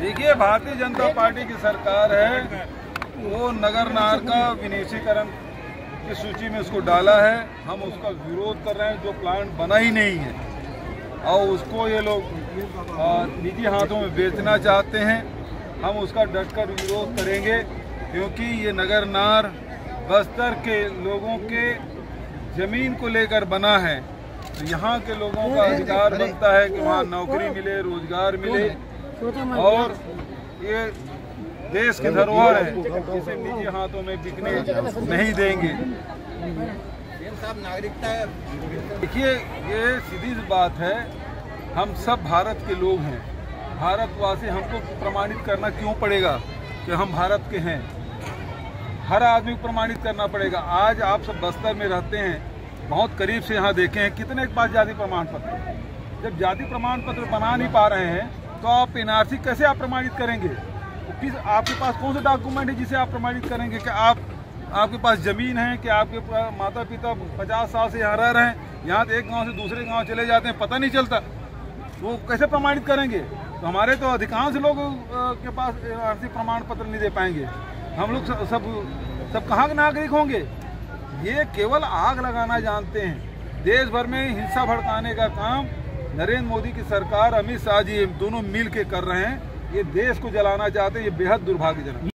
देखिए, भारतीय जनता पार्टी की सरकार है, वो नगर नार का विनिशीकरण की सूची में उसको डाला है। हम उसका विरोध कर रहे हैं, जो प्लांट बना ही नहीं है। और उसको ये लोग निजी हाथों में बेचना चाहते हैं। हम उसका डटकर विरोध करेंगे, क्योंकि ये नगर नार बस्तर के लोगों के ज़मीन को लेकर बना है। तो यहाँ के लोगों का अधिकार बनता है कि वहाँ नौकरी मिले, रोज़गार मिले। और ये देश की धरोहर है इसे निजी हाथों में बिकने नहीं देंगे। नागरिकता देखिए, ये सीधी बात है, हम सब भारत के लोग हैं। भारतवासी हमको प्रमाणित करना क्यों पड़ेगा कि हम भारत के हैं? हर आदमी को प्रमाणित करना पड़ेगा। आज आप सब बस्तर में रहते हैं बहुत करीब से यहाँ देखे हैं, कितने के पास जाति प्रमाण पत्र। जब जाति प्रमाण पत्र बना नहीं पा रहे हैं तो आप एनआरसी कैसे आप प्रमाणित करेंगे? किस, आपके पास कौन सा डॉक्यूमेंट है जिसे आप प्रमाणित करेंगे? कि आप, आपके पास ज़मीन है? कि आपके माता पिता पचास साल से यहाँ रह रहे हैं? यहाँ से एक गाँव से दूसरे गाँव चले जाते हैं, पता नहीं चलता। वो कैसे प्रमाणित करेंगे? तो हमारे तो अधिकांश लोग के पास आरसी प्रमाण पत्र नहीं दे पाएँगे। हम लोग सब सब कहाँ के नागरिक होंगे? ये केवल आग लगाना जानते हैं। देश भर में हिंसा भड़काने का काम नरेंद्र मोदी की सरकार, अमित शाह जी, दोनों मिल के कर रहे हैं। ये देश को जलाना चाहते हैं, ये बेहद दुर्भाग्यजनक।